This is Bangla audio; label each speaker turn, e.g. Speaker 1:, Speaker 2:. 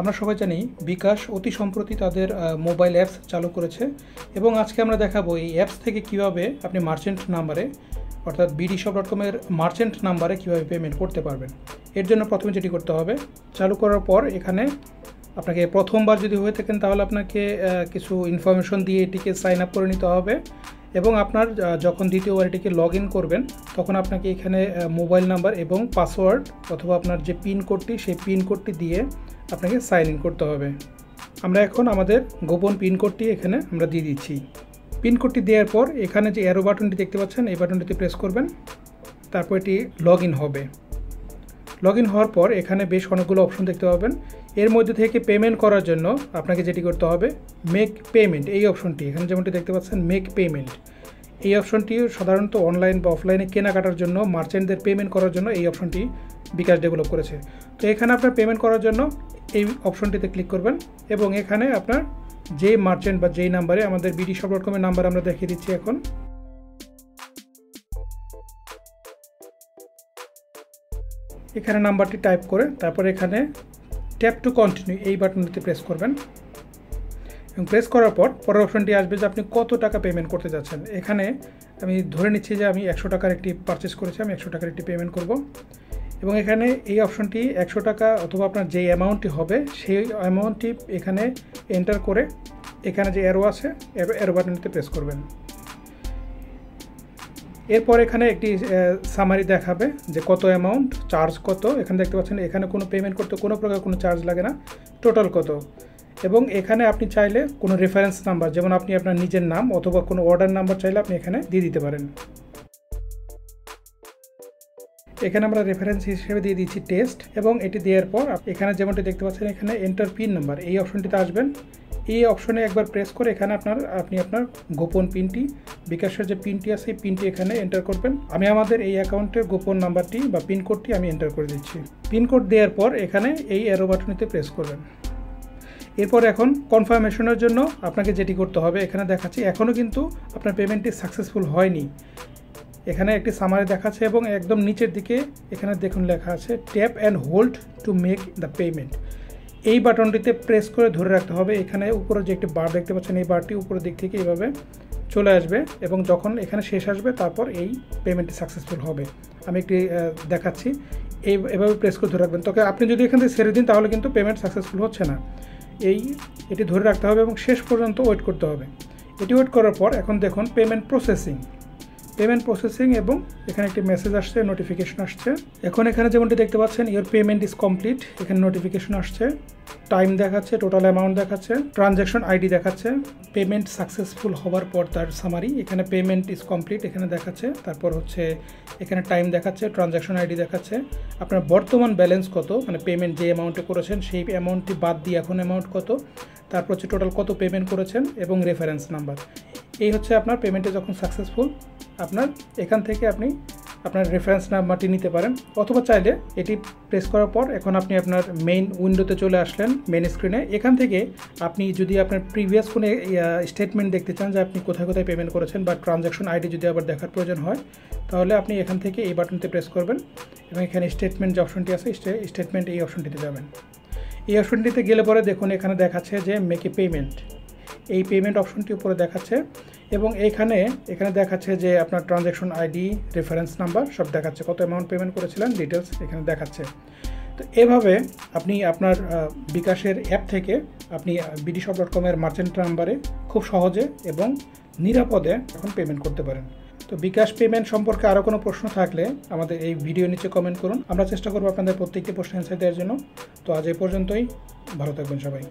Speaker 1: আমরা সবাই জানি বিকাশ অতি সম্প্রতি তাদের মোবাইল অ্যাপস চালু করেছে এবং আজকে আমরা দেখাবো এই অ্যাপস থেকে কীভাবে আপনি মার্চেন্ট নাম্বারে অর্থাৎ বিডি শপ ডট কমের মার্চেন্ট নাম্বারে কীভাবে পেমেন্ট করতে পারবেন। এর জন্য প্রথমে যেটি করতে হবে, চালু করার পর এখানে আপনাকে প্রথমবার যদি হয়ে থাকেন তাহলে আপনাকে কিছু ইনফরমেশন দিয়ে এটিকে সাইন আপ করে নিতে হবে। এবং আপনার যখন দ্বিতীয় এটিকে লগ ইন করবেন, তখন আপনাকে এখানে মোবাইল নাম্বার এবং পাসওয়ার্ড অথবা আপনার যে পিন কোডটি সেই পিন কোডটি দিয়ে আপনাকে সাইন ইন করতে হবে। আমরা এখন আমাদের গোপন পিন কোডটি এখানে আমরা দিয়ে দিচ্ছি। পিন কোডটি দেওয়ার পর এখানে যে অ্যারো বাটনটি দেখতে পাচ্ছেন, এই বাটনটিতে প্রেস করবেন, তারপর এটি লগ ইন হবে। লগ ইন হওয়ার পর এখানে বেশ অনেকগুলো অপশন দেখতে পাবেন। এর মধ্যে থেকে পেমেন্ট করার জন্য আপনাকে যেটি করতে হবে মেক পেমেন্ট এই অপশনটি এখানে যেমনটি দেখতে পাচ্ছেন মেক পেমেন্ট এই অপশনটি সাধারণত অনলাইন বা অফলাইনে কেনাকাটার জন্য মার্চেন্টদের পেমেন্ট করার জন্য এই অপশনটি বিকাশ ডেভেলপ করেছে। তো এখানে আপনার পেমেন্ট করার জন্য এই অপশনটিতে ক্লিক করবেন এবং এখানে আপনার যে মার্চেন্ট বা যেই নাম্বারে আমাদের বিডি শপ ডট কমের নাম্বার আমরা দেখিয়ে দিচ্ছি এখন এখানে নাম্বারটি টাইপ করে, তারপর এখানে ট্যাপ টু কন্টিনিউ এই বাটনটিতে প্রেস করবেন। এবং প্রেস করার পর পরের অপশনটি আসবে যে আপনি কত টাকা পেমেন্ট করতে যাচ্ছেন। এখানে আমি ধরে নিচ্ছি যে আমি একশো টাকার একটি পারচেস করেছি, আমি একশো টাকার একটি পেমেন্ট করব। এবং এখানে এই অপশনটি একশো টাকা অথবা আপনার যে অ্যামাউন্টটি হবে, সেই অ্যামাউন্টটি এখানে এন্টার করে এখানে যে অ্যারো আছে অ্যারো বাটনটিতে প্রেস করবেন। এরপর এখানে একটি সামারি দেখাবে যে কত অ্যামাউন্ট চার্জ কত। এখানে দেখতে পাচ্ছেন, এখানে কোনো পেমেন্ট করতে কোনো প্রকার কোনো চার্জ লাগে না। টোটাল কত? এবং এখানে আপনি চাইলে কোনো রেফারেন্স নাম্বার যেমন আপনি আপনার নিজের নাম অথবা কোনো অর্ডার নাম্বার চাইলে আপনি এখানে দিয়ে দিতে পারেন। এখানে আমরা রেফারেন্স হিসেবে দিয়ে দিচ্ছি টেস্ট এবং এটি দেওয়ার পর, এখানে যেমনটি দেখতে পাচ্ছেন, এখানে এন্টার পিন নাম্বার এই অপশনটিতে আসবেন। এই অপশনে একবার প্রেস করে এখানে আপনার, আপনি আপনার গোপন পিনটি, বিকাশের যে পিনটি আছে, এই পিনটি এখানে এন্টার করবেন। আমি আমাদের এই অ্যাকাউন্টের গোপন নাম্বারটি বা পিনকোডটি আমি এন্টার করে দিচ্ছি। পিনকোড দেওয়ার পর এখানে এই অ্যারো বাটনটিতে প্রেস করবেন। এরপর এখন কনফার্মেশনের জন্য আপনাকে যেটি করতে হবে, এখানে দেখাচ্ছি এখনও কিন্তু আপনার পেমেন্টটি সাকসেসফুল হয়নি। এখানে একটি সামারি দেখাচ্ছে এবং একদম নিচের দিকে এখানে দেখুন লেখা আছে tap and hold to make the payment এই বাটনটিতে প্রেস করে ধরে রাখতে হবে। এখানে উপরে যে একটি বার দেখতে পাচ্ছেন, এই বারটি উপরের দিক থেকে এইভাবে চলে আসবে এবং যখন এখানে শেষ আসবে, তারপর এই পেমেন্টটি সাকসেসফুল হবে। আমি একটি দেখাচ্ছি। এই, এভাবে প্রেস করে ধরে রাখবেন। তোকে আপনি যদি এখান থেকে ছেড়ে দিন, তাহলে কিন্তু পেমেন্ট সাকসেসফুল হচ্ছে না। এই, এটি ধরে রাখতে হবে এবং শেষ পর্যন্ত ওয়েট করতে হবে। এটি ওয়েট করার পর এখন দেখুন পেমেন্ট প্রসেসিং পেমেন্ট প্রসেসিং এবং এখানে একটি মেসেজ আসছে নোটিফিকেশন আসছে। এখন এখানে যেমনটি দেখতে পাচ্ছেন ইয়োর পেমেন্ট ইজ কমপ্লিট এখানে নোটিফিকেশন আসছে টাইম দেখাচ্ছে টোটাল অ্যামাউন্ট দেখাচ্ছে ট্রানজ্যাকশন আইডি দেখাচ্ছে। পেমেন্ট সাকসেসফুল হওয়ার পর তার সামারি এখানে পেমেন্ট ইজ কমপ্লিট এখানে দেখাচ্ছে। তারপর হচ্ছে এখানে টাইম দেখাচ্ছে ট্রানজ্যাকশন আইডি দেখাচ্ছে। আপনার বর্তমান ব্যালেন্স কত? মানে পেমেন্ট যে অ্যামাউন্টে করেছেন, সেই অ্যামাউন্টটি বাদ দিয়ে এখন অ্যামাউন্ট কত? তারপর হচ্ছে টোটাল কত পেমেন্ট করেছেন এবং রেফারেন্স নাম্বার এই হচ্ছে আপনার পেমেন্টে যখন সাকসেসফুল আপনার এখান থেকে আপনি আপনার রেফারেন্স নাম্বারটি নিতে পারেন। অথবা চাইলে এটি প্রেস করার পর এখন আপনি আপনার মেইন উইন্ডোতে চলে আসলেন মেন স্ক্রিনে এখান থেকে আপনি যদি আপনার প্রিভিয়াস কোনো স্টেটমেন্ট দেখতে চান যে আপনি কোথায় কোথায় পেমেন্ট করেছেন বা ট্রানজ্যাকশন আইডি যদি আবার দেখার প্রয়োজন হয়, তাহলে আপনি এখান থেকে এই বাটনটি প্রেস করবেন এবং এখানে স্টেটমেন্ট যে অপশনটি আছে স্টেটমেন্ট এই অপশনটিতে যাবেন। এই অপশনটিতে গেলে পরে দেখুন এখানে দেখাচ্ছে যে মেক এ পেমেন্ট এই পেমেন্ট অপশনটি উপরে দেখাচ্ছে এবং এইখানে, এখানে দেখাচ্ছে যে আপনার ট্রানজ্যাকশন আইডি রেফারেন্স নাম্বার সব দেখাচ্ছে। কত অ্যামাউন্ট পেমেন্ট করেছিলেন ডিটেলস এখানে দেখাচ্ছে। তো এভাবে আপনি আপনার বিকাশের অ্যাপ থেকে আপনি বিডি শপ ডট কমের মার্চেন্ট নাম্বারে খুব সহজে এবং নিরাপদে এখন পেমেন্ট করতে পারেন। তো বিকাশ পেমেন্ট সম্পর্কে আরও কোনো প্রশ্ন থাকলে আমাদের এই ভিডিও নিচে কমেন্ট করুন। আমরা চেষ্টা করব আপনাদের প্রত্যেকটি প্রশ্ন অ্যান্সার দেওয়ার জন্য। তো আজ এই পর্যন্তই। ভালো থাকবেন সবাই।